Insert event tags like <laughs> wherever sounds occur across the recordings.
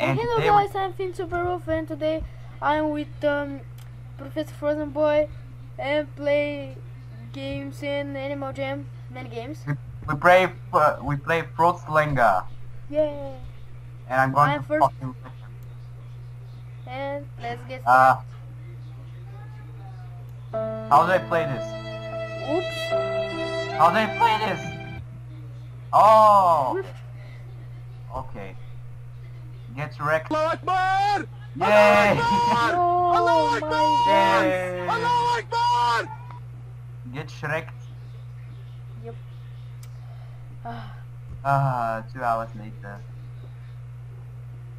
And Hello guys, I'm Finn Superwolf and today I'm with um, Professor Frozen Boy and play games in Animal Jam, many games. we play uh, we play Fruit Slinger, Yeah. and I'm going I'm to first. fucking And let's get uh started. how do I play this? Oops! How do I play this? Oh, okay. Get wrecked. Allah Akbar! Yay! Oh Allah my Akbar! god! Yay! Allah Akbar! Get wrecked. Yep. Ah, Ah, two hours later.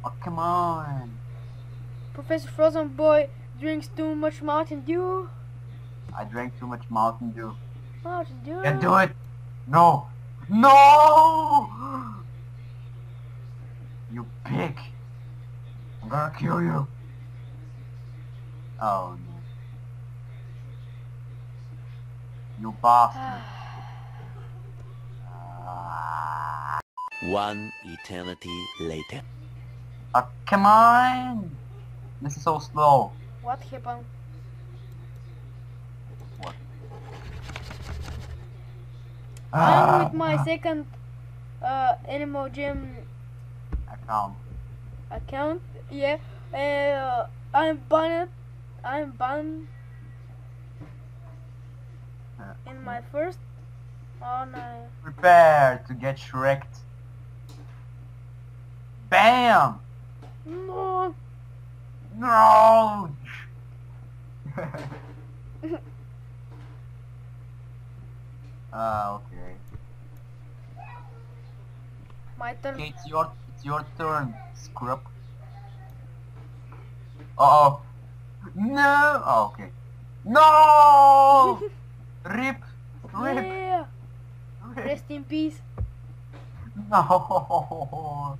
Oh, come on. Professor Frozen Boy drinks too much Mountain Dew. I drank too much Mountain Dew. Mountain Dew. Can't do it. No. No! You pig. I'm gonna kill you. Oh no. You bastard. Ah. <sighs> One eternity later. Ah, come on! This is so slow. What happened? What? I'm with my second uh, Animal Jam account. account. Yeah, uh, I'm banned. I'm banned Uh, in my first. Oh no! Prepare to get shreked. Bam! No! No! <laughs> Ah, okay. My turn. It's your it's your turn, scrub. Uh oh. No! Oh, okay. No! <laughs> Rip! Rip! yeah. Rip! Rest in peace. No!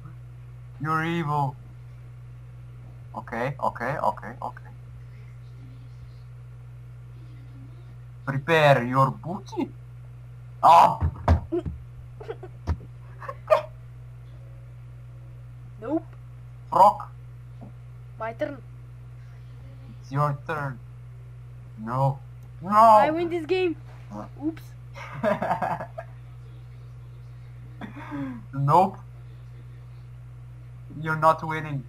You're evil. Okay, okay, okay, okay. Prepare your booty. Oh! <laughs> Nope. Frog, My turn. it's your turn. No. No! I win this game. Oops. <laughs> nope. You're not winning.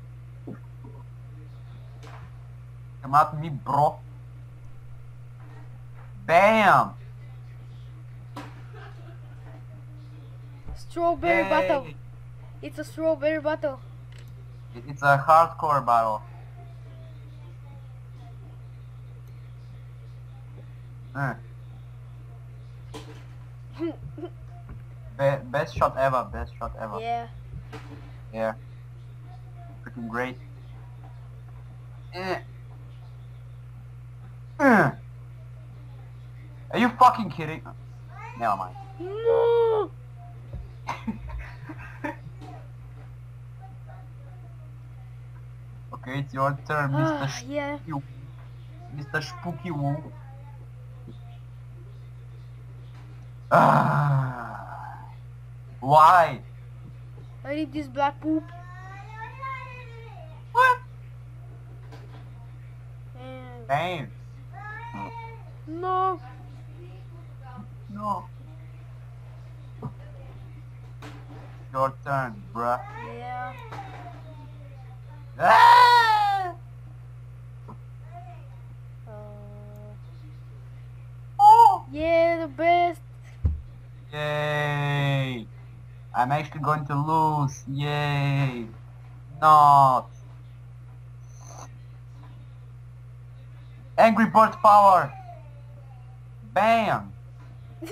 Come at me, bro. Bam! Strawberry battle. It's a strawberry battle. It's a hardcore battle. Uh, <laughs> be- best shot ever, best shot ever. yeah. Yeah. Freaking great. Eh. Eh. Are you fucking kidding? Never mind. No. okay, it's your turn, Mr. Ah, yeah. Mr. Spooky Woo. Ah. Why? I need this black poop. What? And Damn. no. No. Your turn, bruh. Yeah. Ah! Uh, Oh! Yeah, the best. Yay! I'm actually going to lose. Yay! Not. Angry Bird power. Bam! <laughs>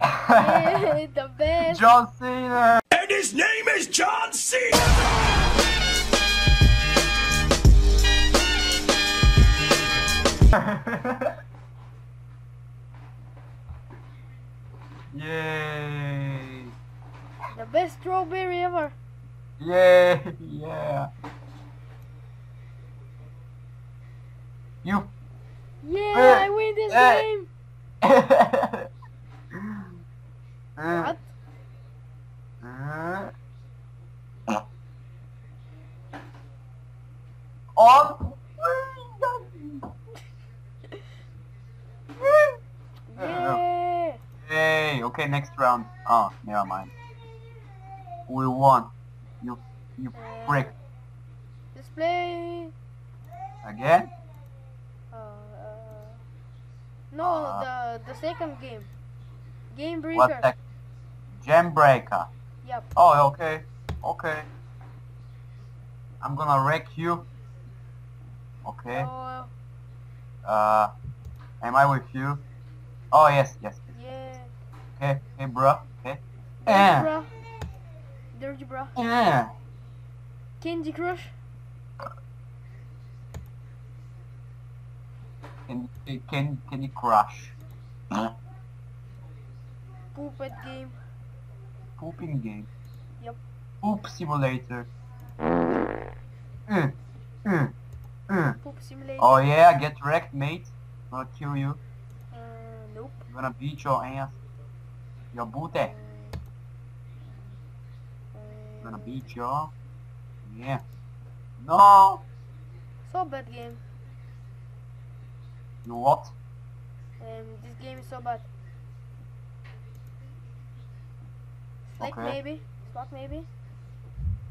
yeah, the best. John Cena. And his name is John Cena! <laughs> Yay! The best strawberry ever. Yay! Yeah. You. Yeah, uh, I win this uh, game. <laughs> uh, what? On next round. Oh, never mind. We won. You, you prick. Let's play. Again? Uh, uh, no, Uh, the the second game. Game breaker. What the? Gem Breaker. Yep. Oh, okay. Okay. I'm gonna wreck you. Okay. Oh, Uh, am I with you? Oh, yes, yes. Okay, hey, bro. Okay. Dirty Eh. bra. Dirty bra. Yeah. Candy Crush. Can, can, can you crush? Poopet game. Pooping game. Yep. Poop simulator. <laughs> Mm, mm, mm. Poop simulator. Oh yeah, get wrecked, mate. I'll kill you. Uh, nope. I'm gonna beat your ass. Booty. I'm gonna beat you. Yeah. No. So bad game. You what? Um, this game is so bad. Like Okay. maybe. Swap maybe.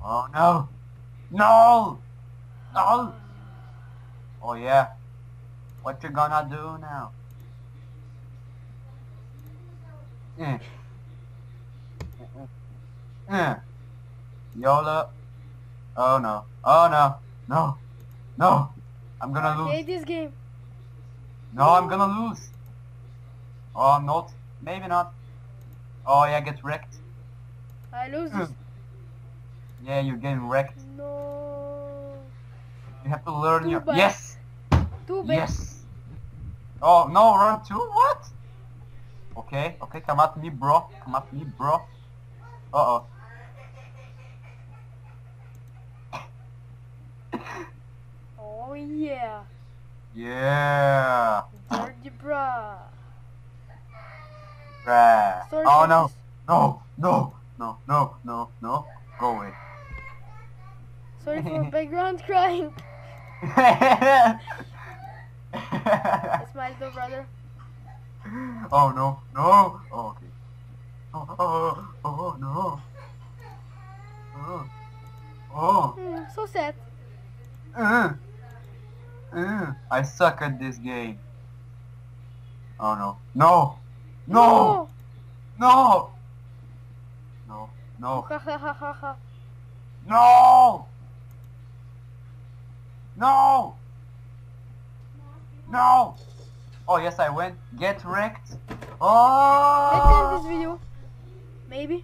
Oh no. No. No. Oh yeah. What you gonna do now? Eh. Eh. Yola. Oh no. Oh no. No. No. I'm gonna I lose. hate this game. No, I'm gonna lose. Oh, I'm not. Maybe not. Oh yeah, get wrecked. I lose. Yeah, you're getting wrecked. No. You have to learn Too your. bad. Yes. Too bad. Yes. Oh no, run two? What? Okay, okay, come at me, bro. Come at me, bro. Uh oh. Oh yeah. Yeah. Dirty bra. Bruh. Sorry Oh no. No, no, no, no, no, no. Go away. Sorry for <laughs> background crying. It's my little brother. oh no, no. Oh, okay. Oh, oh, oh, no. Oh, oh. Hmm, so sad. Uh, uh, I suck at this game. Oh no. No! No! No! No. No. No! No! No! Oh yes I win. Get wrecked. Let's end Oh! this video. Maybe.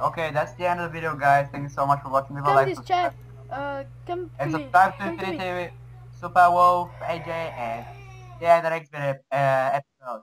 Okay, that's the end of the video guys. Thank you so much for watching. Leave a like, this chat. Uh, come and subscribe to Infinity. TV, Super Wolf, AJ, and yeah, the video, uh, episode.